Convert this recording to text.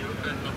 Okay.